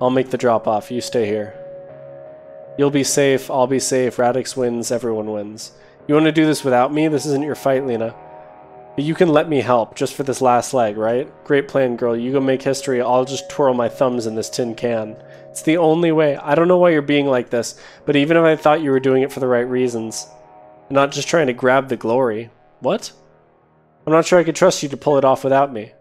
I'll make the drop off. You stay here. You'll be safe. I'll be safe. Radix wins. Everyone wins. You want to do this without me? This isn't your fight, Lina. But you can let me help, just for this last leg, right? Great plan, girl. You go make history. I'll just twirl my thumbs in this tin can. It's the only way. I don't know why you're being like this, but even if I thought you were doing it for the right reasons, not just trying to grab the glory. What? I'm not sure I could trust you to pull it off without me.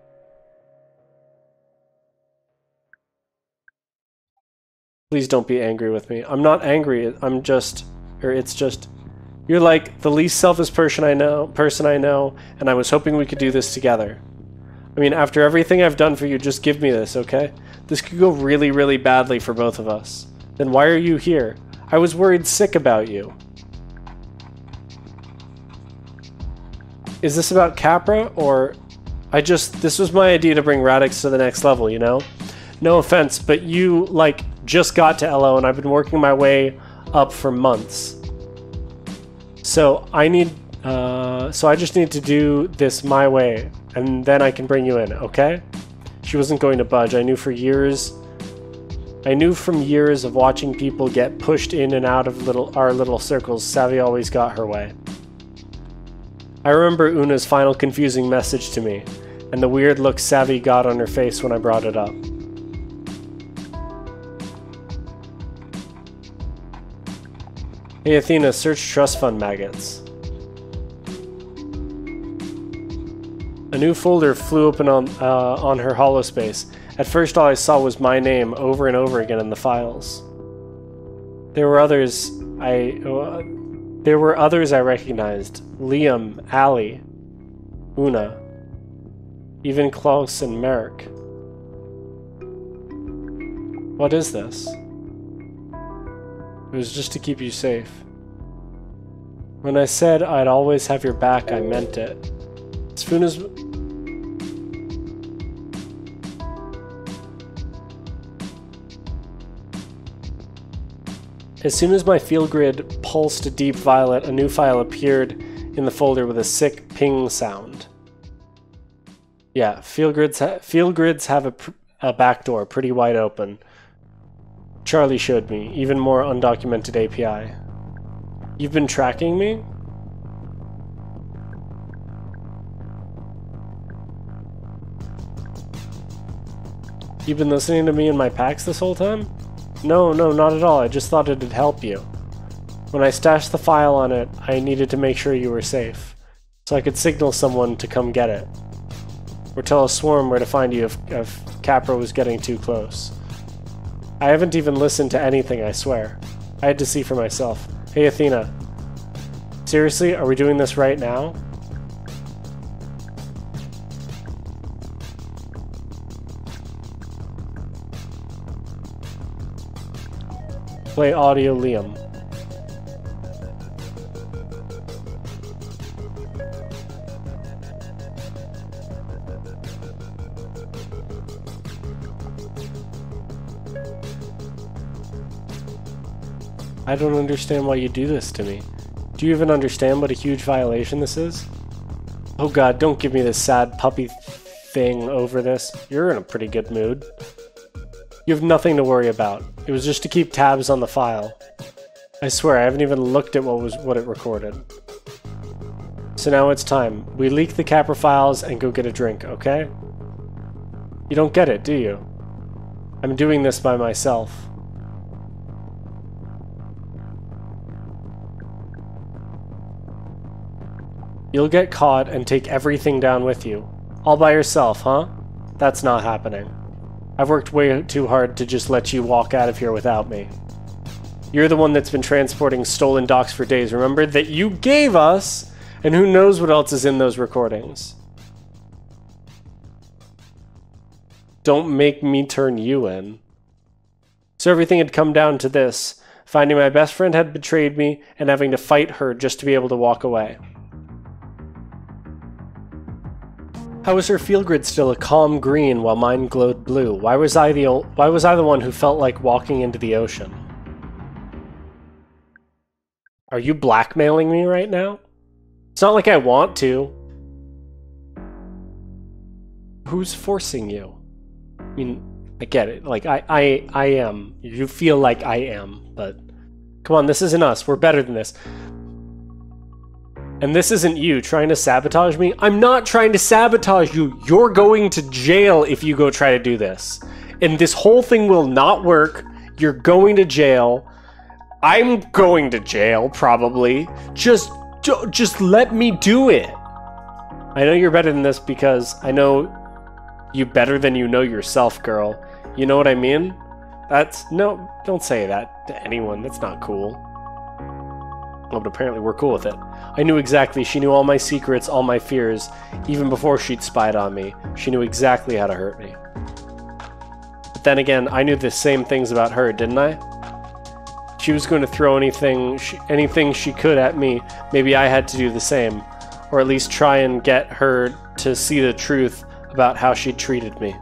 Please don't be angry with me. I'm not angry. I'm just, or it's just, you're like the least selfish person I know, person I know, and I was hoping we could do this together. I mean, after everything I've done for you, just give me this, okay? This could go really, really badly for both of us. Then why are you here? I was worried sick about you. Is this about Capra, or... I just... This was my idea to bring Radix to the next level, you know? No offense, but you, like, just got to LO and I've been working my way up for months. So I need, uh, so I just need to do this my way and then I can bring you in, okay? She wasn't going to budge. I knew for years, I knew from years of watching people get pushed in and out of little our little circles, Savy always got her way. I remember Una's final confusing message to me, and the weird look Savy got on her face when I brought it up. Hey Athena, search trust fund maggots. A new folder flew open on, uh, on her holospace. At first all I saw was my name over and over again in the files. There were others I... Uh, there were others I recognized. Liam, Ali, Una, even Klaus and Merrick. What is this? It was just to keep you safe. When I said I'd always have your back, I meant it. As soon as... As soon as my Feelgrid pulsed a deep violet, a new file appeared in the folder with a sick ping sound. Yeah, Feelgrids, ha Feelgrids have a, a backdoor pretty wide open. Charlie showed me, even more undocumented API. You've been tracking me? You've been listening to me in my pax this whole time? No, no, not at all. I just thought it'd help you. When I stashed the file on it, I needed to make sure you were safe, so I could signal someone to come get it. Or tell a swarm where to find you if, if Capra was getting too close. I haven't even listened to anything, I swear. I had to see for myself. Hey, Athena. Seriously, are we doing this right now? Play audio Liam. I don't understand why you do this to me. Do you even understand what a huge violation this is? Oh god, don't give me this sad puppy thing over this. You're in a pretty good mood. You have nothing to worry about. It was just to keep tabs on the file. I swear, I haven't even looked at what was what it recorded. So now it's time. We leak the Capra files and go get a drink, okay? You don't get it, do you? I'm doing this by myself. You'll get caught and take everything down with you. All by yourself, huh? That's not happening. I've worked way too hard to just let you walk out of here without me. You're the one that's been transporting stolen docs for days, remember? That you gave us, and who knows what else is in those recordings. Don't make me turn you in. So everything had come down to this finding my best friend had betrayed me and having to fight her just to be able to walk away. How was her Feelgrid still a calm green while mine glowed blue? Why was I the why was I the one who felt like walking into the ocean? Are you blackmailing me right now? It's not like I want to. Who's forcing you? I mean, I get it. Like I, I, I am. You feel like I am, but come on, this isn't us. We're better than this. And this isn't you trying to sabotage me. I'm not trying to sabotage you. You're going to jail if you go try to do this. And this whole thing will not work. You're going to jail. I'm going to jail probably. Just just let me do it. I know you're better than this because I know you better than you know yourself, girl. You know what I mean? That's no, don't say that to anyone. That's not cool. But apparently we're cool with it. I knew exactly. She knew all my secrets, all my fears, even before she'd spied on me. She knew exactly how to hurt me. But then again, I knew the same things about her, didn't I? She was going to throw anything, she, anything she could at me. Maybe I had to do the same, or at least try and get her to see the truth about how she treated me.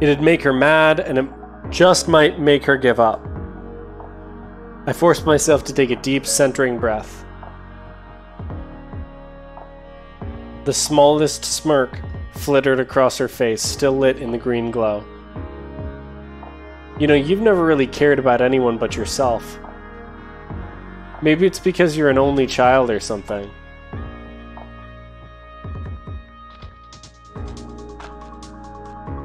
It'd make her mad, and it just might make her give up. I forced myself to take a deep, centering breath. The smallest smirk flittered across her face, still lit in the green glow. You know, you've never really cared about anyone but yourself. Maybe it's because you're an only child or something.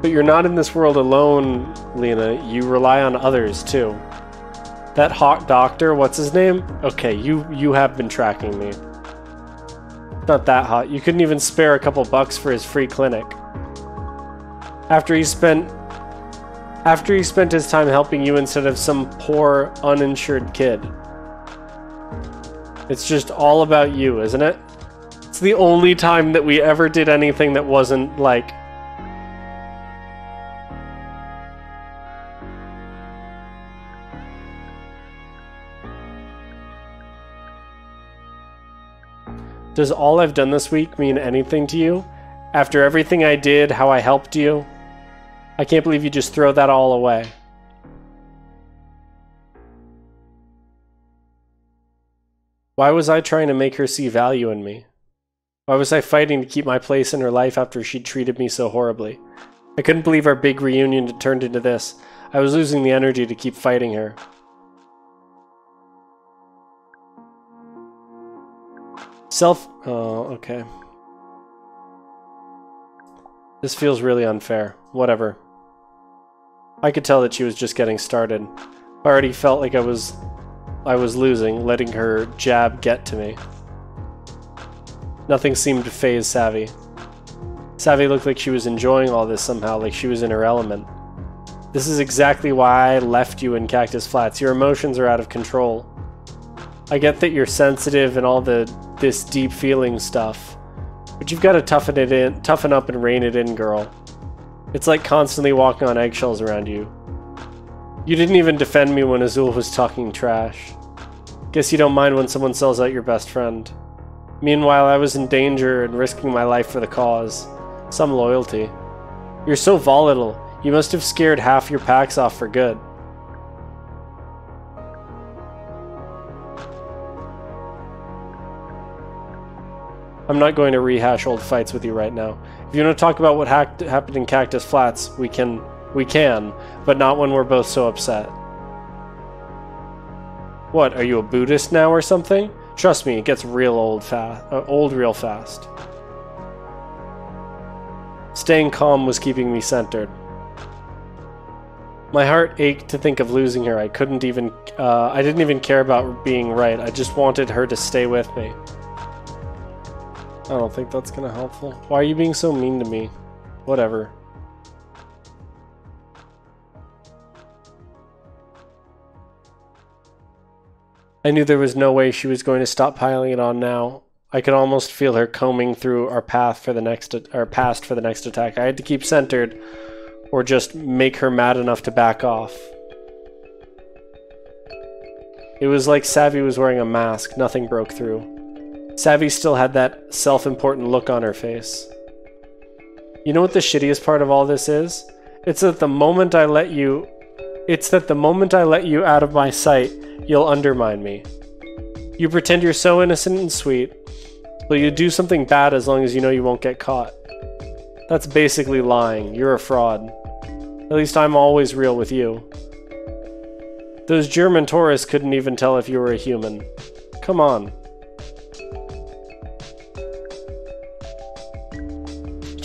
But you're not in this world alone, Lina. You rely on others, too. That hot doctor, what's his name? Okay, you, you have been tracking me. Not that hot. You couldn't even spare a couple bucks for his free clinic. After he spent... After he spent his time helping you instead of some poor, uninsured kid. It's just all about you, isn't it? It's the only time that we ever did anything that wasn't, like, Does all I've done this week mean anything to you? After everything I did, how I helped you? I can't believe you just throw that all away. Why was I trying to make her see value in me? Why was I fighting to keep my place in her life after she'd treated me so horribly? I couldn't believe our big reunion had turned into this. I was losing the energy to keep fighting her. Self... Oh, okay. This feels really unfair. Whatever. I could tell that she was just getting started. I already felt like I was... I was losing, letting her jab get to me. Nothing seemed to phase Savy. Savy looked like she was enjoying all this somehow, like she was in her element. This is exactly why I left you in Cactus Flats. Your emotions are out of control. I get that you're sensitive and all the this deep feeling stuff. But you've got to toughen it in, toughen up and rein it in, girl. It's like constantly walking on eggshells around you. You didn't even defend me when Azul was talking trash. Guess you don't mind when someone sells out your best friend. Meanwhile, I was in danger and risking my life for the cause. Some loyalty. You're so volatile. You must have scared half your pax off for good. I'm not going to rehash old fights with you right now. If you want to talk about what happened in Cactus Flats, we can, we can, but not when we're both so upset. What, are you a Buddhist now or something? Trust me, it gets real old fast, uh, old real fast. Staying calm was keeping me centered. My heart ached to think of losing her. I couldn't even, uh, I didn't even care about being right. I just wanted her to stay with me. I don't think that's gonna helpful. Why are you being so mean to me? Whatever. I knew there was no way she was going to stop piling it on now. I could almost feel her combing through our path for the next our past for the next attack. I had to keep centered or just make her mad enough to back off. It was like Savy was wearing a mask, nothing broke through. Savy still had that self-important look on her face. You know what the shittiest part of all this is? It's that the moment I let you... It's that the moment I let you out of my sight, you'll undermine me. You pretend you're so innocent and sweet, but you do something bad as long as you know you won't get caught. That's basically lying. You're a fraud. At least I'm always real with you. Those German tourists couldn't even tell if you were a human. Come on.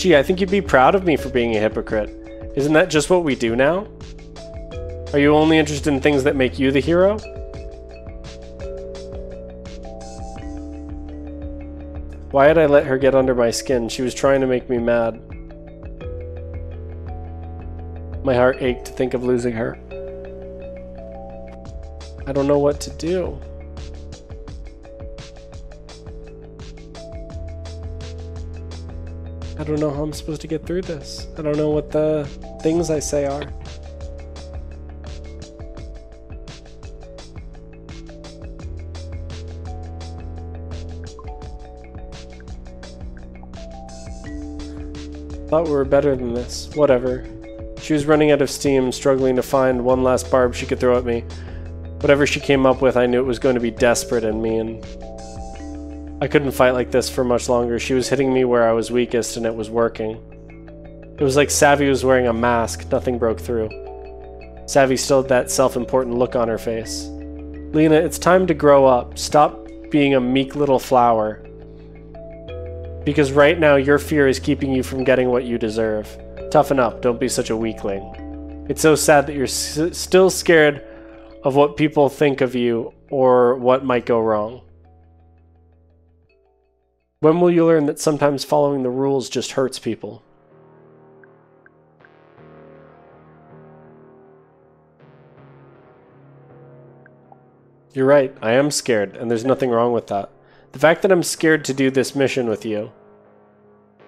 Gee, I think you'd be proud of me for being a hypocrite. Isn't that just what we do now? Are you only interested in things that make you the hero? Why had I let her get under my skin? She was trying to make me mad. My heart ached to think of losing her. I don't know what to do. I don't know how I'm supposed to get through this. I don't know what the things I say are. Thought we were better than this. Whatever. She was running out of steam, struggling to find one last barb she could throw at me. Whatever she came up with, I knew it was going to be desperate and mean. I couldn't fight like this for much longer. She was hitting me where I was weakest, and it was working. It was like Savy was wearing a mask, nothing broke through. Savy still had that self important look on her face. Lina, it's time to grow up. Stop being a meek little flower. Because right now, your fear is keeping you from getting what you deserve. Toughen up, don't be such a weakling. It's so sad that you're still scared of what people think of you or what might go wrong. When will you learn that sometimes following the rules just hurts people? You're right, I am scared, and there's nothing wrong with that. The fact that I'm scared to do this mission with you,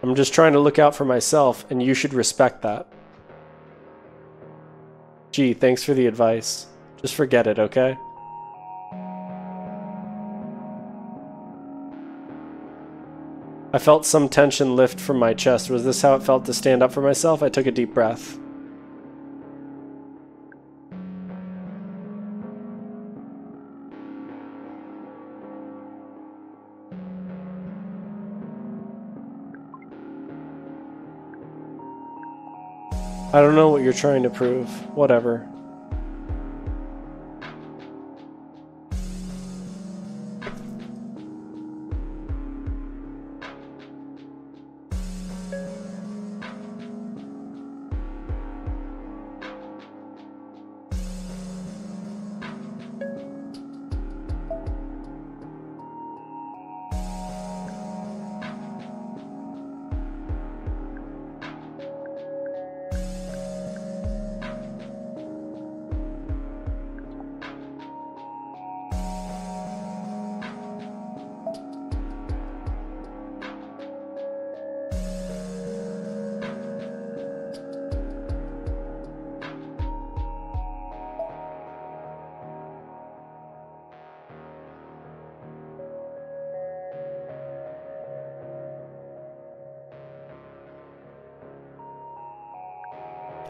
I'm just trying to look out for myself, and you should respect that. Gee, thanks for the advice. Just forget it, okay? I felt some tension lift from my chest. Was this how it felt to stand up for myself? I took a deep breath. I don't know what you're trying to prove. Whatever.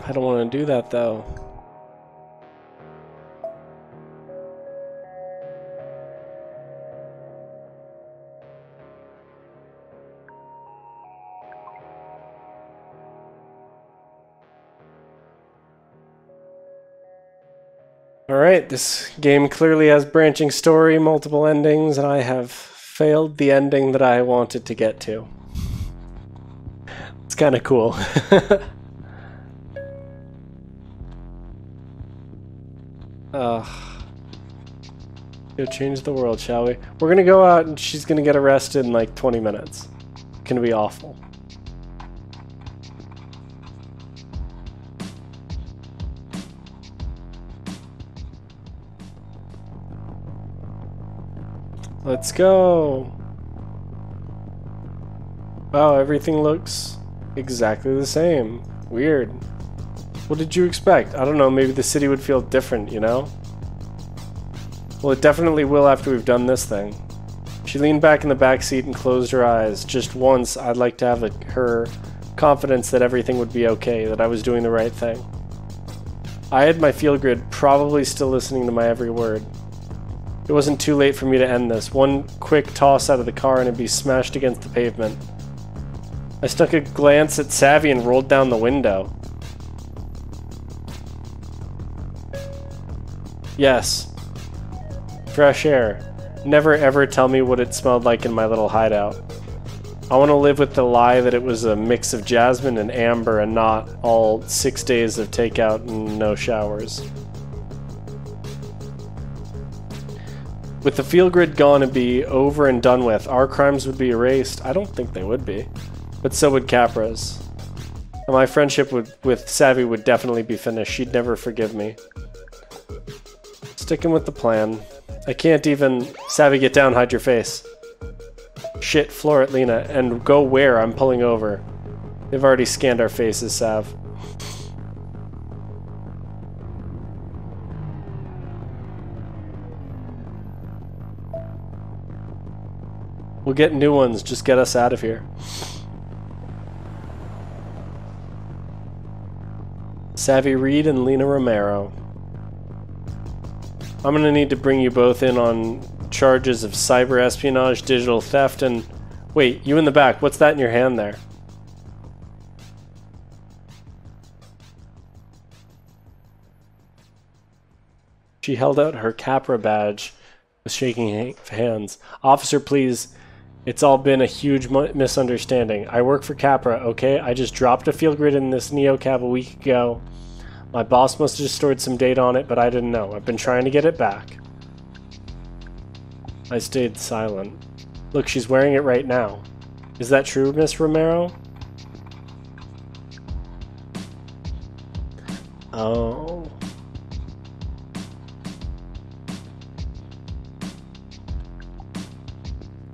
I don't want to do that though. Alright, this game clearly has branching story, multiple endings, and I have failed the ending that I wanted to get to. It's kind of cool. Ugh. Go change the world, shall we? We're gonna go out and she's gonna get arrested in like 20 minutes. It's gonna be awful. Let's go. Wow, everything looks exactly the same. Weird. What did you expect? I don't know, maybe the city would feel different, you know? Well, it definitely will after we've done this thing. She leaned back in the back seat and closed her eyes. Just once, I'd like to have a, her confidence that everything would be okay, that I was doing the right thing. I had my Feelgrid probably still listening to my every word. It wasn't too late for me to end this. One quick toss out of the car and it'd be smashed against the pavement. I stuck a glance at Savy and rolled down the window. Yes. Fresh air. Never ever tell me what it smelled like in my little hideout. I want to live with the lie that it was a mix of jasmine and amber and not all six days of takeout and no showers. With the Feelgrid gone and be over and done with, our crimes would be erased. I don't think they would be. But so would Capra's. And my friendship with, with Savy would definitely be finished. She'd never forgive me. Sticking with the plan. I can't even... Savy, get down, hide your face. Shit, floor at Lina. And go where? I'm pulling over. They've already scanned our faces, Sav. We'll get new ones, just get us out of here. Savy Reed and Lina Romero. I'm gonna need to bring you both in on charges of cyber espionage, digital theft, and... Wait, you in the back, what's that in your hand there? She held out her Capra badge with shaking hands. Officer, please it's all been a huge misunderstanding. I work for Capra, okay? I just dropped a Feelgrid in this Neo Cab a week ago. My boss must have just stored some data on it, but I didn't know. I've been trying to get it back. I stayed silent. Look, she's wearing it right now. Is that true, Miss Romero? Oh.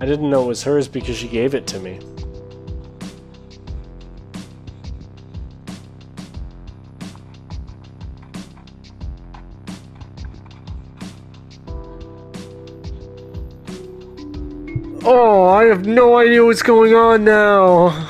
I didn't know it was hers because she gave it to me. Have no idea what's going on now.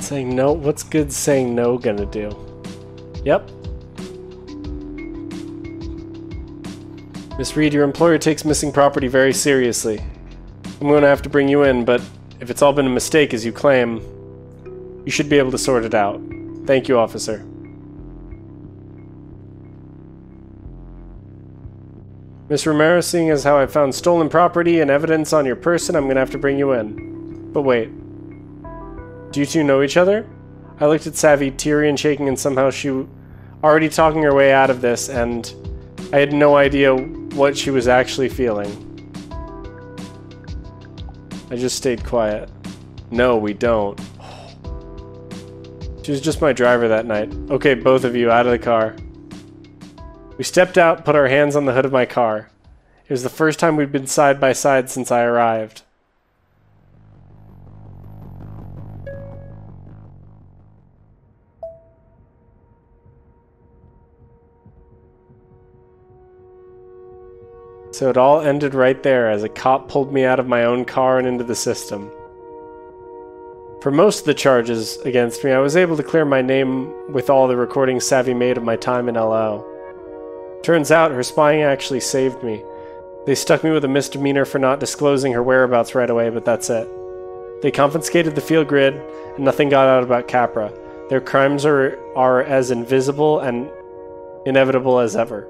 Saying no? What's good saying no gonna do? Yep. Miss Reed, your employer takes missing property very seriously. I'm gonna have to bring you in, but if it's all been a mistake as you claim, you should be able to sort it out. Thank you, officer. Miss Romero, seeing as how I found stolen property and evidence on your person, I'm gonna have to bring you in. But wait, do you two know each other? I looked at Savy, and shaking, and somehow she already talking her way out of this, and I had no idea what she was actually feeling. I just stayed quiet. No, we don't. She was just my driver that night. Okay, both of you, out of the car. We stepped out, put our hands on the hood of my car. It was the first time we'd been side by side since I arrived. So it all ended right there as a cop pulled me out of my own car and into the system. For most of the charges against me, I was able to clear my name with all the recording Savy made of my time in LO. Turns out her spying actually saved me. They stuck me with a misdemeanor for not disclosing her whereabouts right away, but that's it. They confiscated the Feelgrid, and nothing got out about Capra. Their crimes are, are as invisible and inevitable as ever.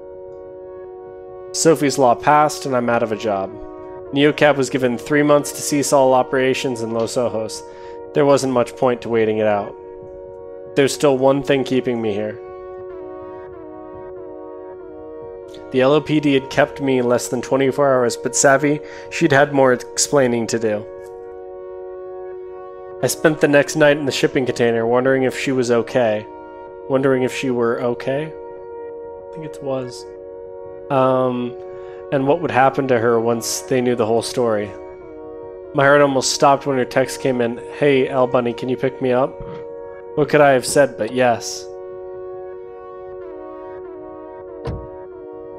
Sophie's Law passed, and I'm out of a job. Neo Cab was given three months to cease all operations in Los Ojos. There wasn't much point to waiting it out. There's still one thing keeping me here. The LOPD had kept me less than 24 hours, but Savy, she'd had more explaining to do. I spent the next night in the shipping container, wondering if she was okay. Wondering if she were okay? I think it was um, and what would happen to her once they knew the whole story. My heart almost stopped when her text came in Hey, L Bunny, can you pick me up? What could I have said but yes?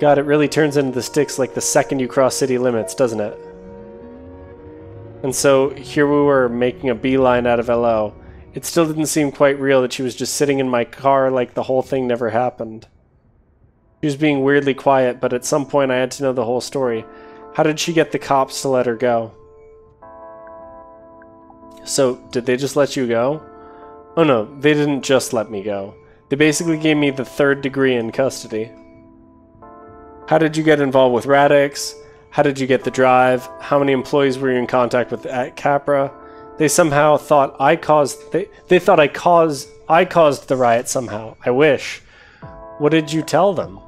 God, it really turns into the sticks like the second you cross city limits, doesn't it? And so here we were making a beeline out of LO. It still didn't seem quite real that she was just sitting in my car like the whole thing never happened. She was being weirdly quiet, but at some point I had to know the whole story. How did she get the cops to let her go? So, did they just let you go? Oh no, they didn't just let me go. They basically gave me the third degree in custody. How did you get involved with Radix? How did you get the drive? How many employees were you in contact with at Capra? They somehow thought I caused they, they thought I caused I caused the riot somehow. I wish. What did you tell them?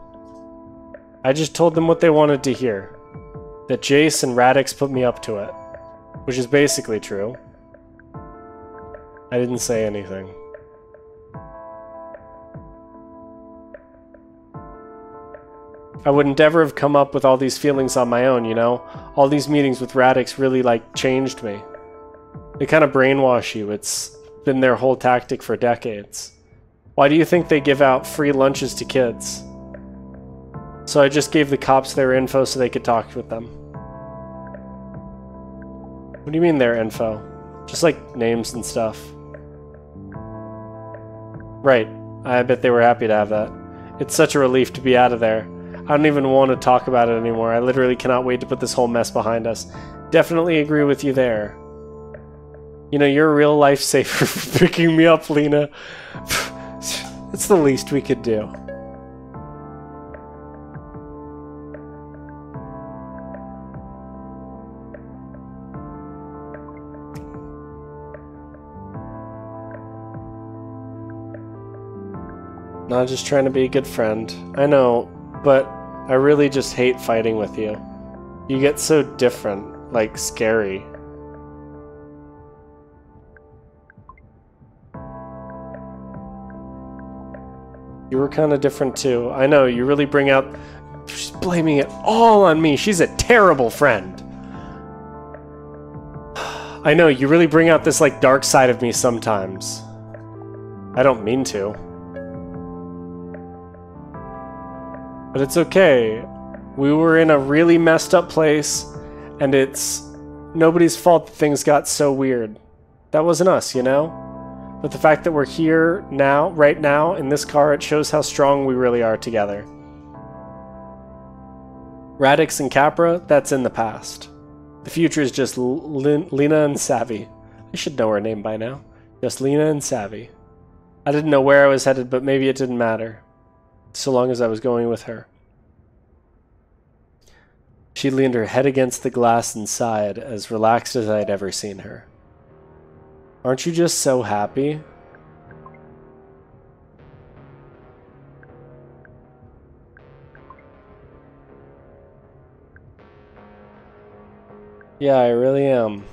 I just told them what they wanted to hear. That Jace and Radix put me up to it. Which is basically true. I didn't say anything. I wouldn't ever have come up with all these feelings on my own, you know? All these meetings with Radix really, like, changed me. They kind of brainwash you. It's been their whole tactic for decades. Why do you think they give out free lunches to kids? So I just gave the cops their info so they could talk with them. What do you mean their info? Just like names and stuff. Right. I bet they were happy to have that. It's such a relief to be out of there. I don't even want to talk about it anymore. I literally cannot wait to put this whole mess behind us. Definitely agree with you there. You know, you're a real lifesaver for picking me up, Lina. it's the least we could do. Not just trying to be a good friend. I know, but I really just hate fighting with you. You get so different, like scary. You were kind of different too. I know, you really bring out... She's blaming it all on me. She's a terrible friend. I know, you really bring out this like dark side of me sometimes. I don't mean to. But it's okay. We were in a really messed up place, and it's nobody's fault that things got so weird. That wasn't us, you know? But the fact that we're here now, right now, in this car, it shows how strong we really are together. Radix and Capra, that's in the past. The future is just Lina and Savy. I should know her name by now. Just Lina and Savy. I didn't know where I was headed, but maybe it didn't matter so long as I was going with her. She leaned her head against the glass and sighed, as relaxed as I had ever seen her. Aren't you just so happy? Yeah, I really am.